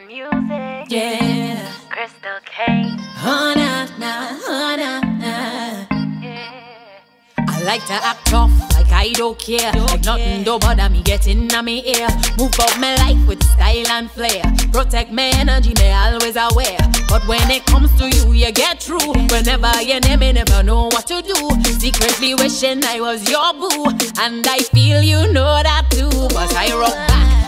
Music. Yeah. Krystal K. Oh, nah, nah, oh, nah. Yeah. I like to act tough. Like I don't care, don't like nothing care. don't bother me getting in me ear. Move up my life with style and flair. Protect my energy, me always aware. But when it comes to you, you get through. Whenever you name me, never know what to do. Secretly wishing I was your boo, and I feel you know that too. But I rock back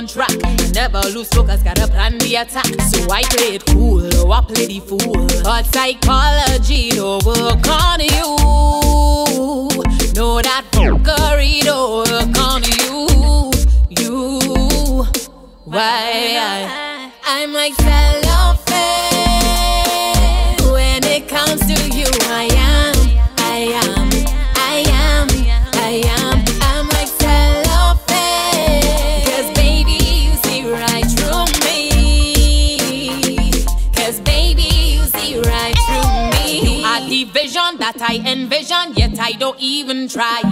on track. Never lose focus, gotta plan the attack. So I play it cool, oh I play the fool. But psychology don't work on you. Know that fuckery don't work on you. You, why I, I'm like. The vision that I envision, yet I don't even try.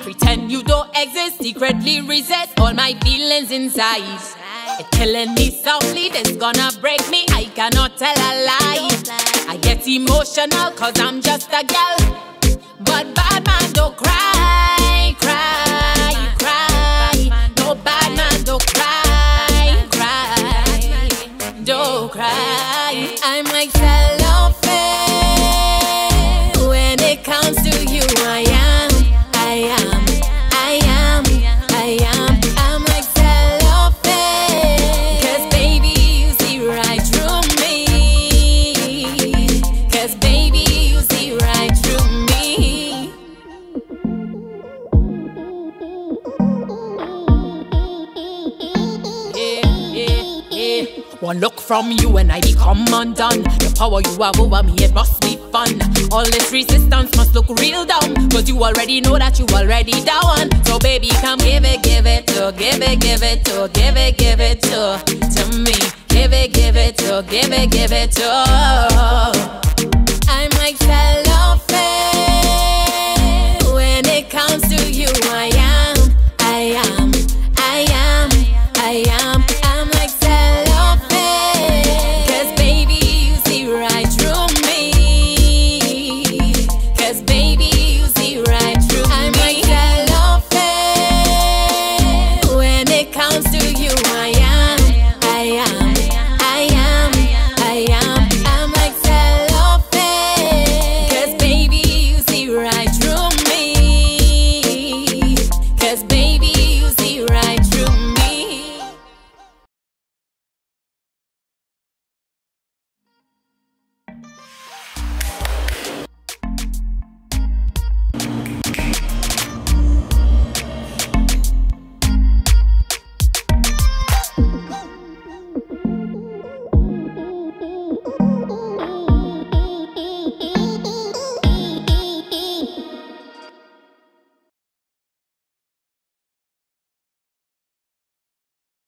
Pretend you don't exist, secretly resist all my feelings inside. It's killing me softly, this gonna break me. I cannot tell a lie. I get emotional cause I'm just a girl. But bad man don't cry, cry, cry. No bad man don't cry, cry. Don't cry. I'm like cellophane. One look from you and I become undone. The power you have over me, it must be fun. All this resistance must look real dumb. Cause you already know that you already down. So baby, come give it, give it to, give it, give it to, give it, give it to, to me. Give it, give it to, give it, give it to. I'm like.